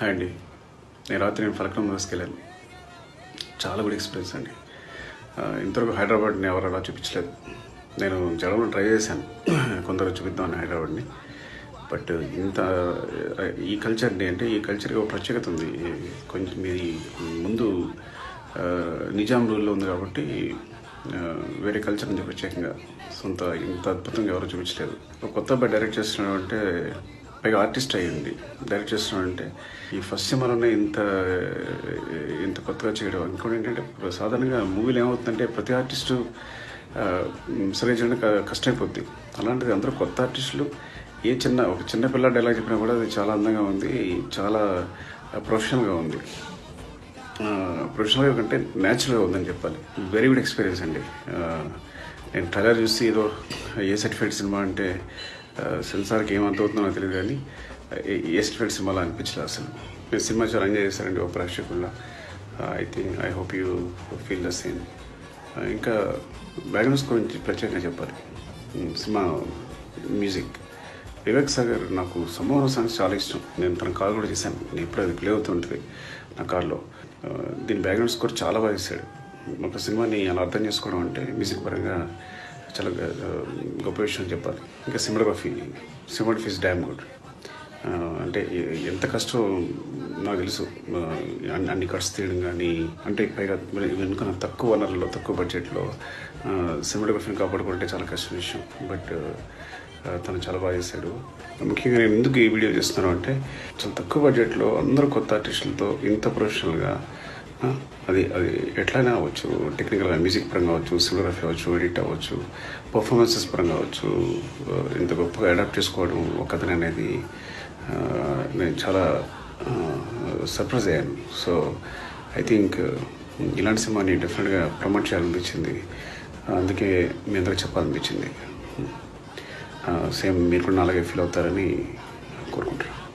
Hi అండి. నేను రాత్రి నేను ఫలక్నం తీసుకెళ్ళాను చాలా గుడ్ ఎక్స్పీరియన్స్ అండి. ఇంతవరకు హైదరాబాద్ని ఎవరు అలా చూపించలేదు. నేను జడంలో ట్రై చేశాను. కొందరు చూపిద్దామని హైదరాబాద్ని. బట్ ఇంత ఈ కల్చర్ని అంటే ఈ కల్చర్కి ఒక ప్రత్యేకత ఉంది. కొంచెం ఇది ముందు నిజాం రూల్లో ఉంది కాబట్టి వేరే కల్చర్ ఉంది ప్రత్యేకంగా. సొంత ఇంత అద్భుతంగా ఎవరు చూపించలేదు. ఒక కొత్త అబ్బాయి డైరెక్ట్ చేస్తున్నాడు అంటే పైగా ఆర్టిస్ట్ అయ్యింది. డైరెక్ట్ చేస్తున్నాడు అంటే ఈ ఫస్ట్ సినిమాలోనే ఇంత ఇంత కొత్తగా చేయడం. ఇంకోటి ఏంటంటే సాధారణంగా మూవీలో ఏమవుతుందంటే ప్రతి ఆర్టిస్టు సరే చేయడం కష్టమైపోద్ది. అలాంటిది అందరూ కొత్త ఆర్టిస్టులు ఏ చిన్న ఒక చిన్న పిల్ల డైలాగ్ చెప్పినా కూడా అది చాలా అందంగా ఉంది చాలా ప్రొఫెషనల్గా ఉంది. ప్రొఫెషనల్గా కంటే న్యాచురల్గా ఉందని చెప్పాలి. వెరీ గుడ్ ఎక్స్పీరియన్స్ అండి. నేను ట్రైలర్ చూసి ఏదో ఏ సర్టిఫైడ్ సినిమా అంటే సెన్సార్కి ఏమంతవుతుందో నాకు తెలియదు కానీ ఏ- ఫ్రెండ్ సినిమాలో అనిపించలేదు అసలు. మీరు సినిమా చాలా ఎంజాయ్ చేశారండి ఓ ప్రేక్షకుల్లో. I think I hope you feel the same. ఇంకా బ్యాక్గ్రౌండ్స్ గురించి ప్రత్యేకంగా చెప్పాలి. Cinema music. వివేక్ సాగర్ నాకు సమూహ సాంగ్స్ చాలా ఇష్టం. నేను తన కాల్ కూడా చేశాను. నేను ఇప్పుడు అది ప్లే అవుతుంటుంది నా కార్లో దీని బ్యాక్గ్రౌండ్ స్కోర్ చాలా బాగా చేశాడు. ఒక సినిమాని అలా అర్థం చేసుకోవడం అంటే మ్యూజిక్ పరంగా చాలా గొప్ప విషయం చెప్పాలి. ఇంకా cinematography cinematography is damn good అంటే ఎంత కష్టం నాకు తెలుసు. అన్ని- కట్స్ తీయడం కానీ అంటే పైగా వెనుకన తక్కువ వనరుల్లో తక్కువ బడ్జెట్లో సినిమాటోగ్రఫీని కాపాడుకుంటే చాలా కష్టం విషయం. బట్ తను చాలా బాగా చేశాడు. ముఖ్యంగా నేను ఎందుకు ఈ వీడియో చేస్తున్నాను అంటే చాలా తక్కువ బడ్జెట్లో అందరూ కొత్త ఆర్టిస్టులతో ఇంత ప్రొఫెషనల్గా అది అది ఎట్లయినా అవ్వచ్చు. టెక్నికల్గా మ్యూజిక్ పరంగా అవ్వచ్చు సినిమాగ్రఫీ అవ్వచ్చు ఎడిట్ అవ్వచ్చు పర్ఫార్మెన్సెస్ పరంగా అవ్వచ్చు ఇంత గొప్పగా అడాప్ట్ చేసుకోవడం ఒకతని అనేది నేను చాలా సర్ప్రైజ్ అయ్యాను. సో ఐ థింక్ ఇలాంటి సినిమాని డెఫినెట్గా ప్రమోట్ చేయాలనిపించింది. అందుకే మీ అందరికి చెప్పాలనిపించింది. సేమ్ మీరు కూడా అలాగే ఫీల్ అవుతారని కోరుకుంటున్నాను.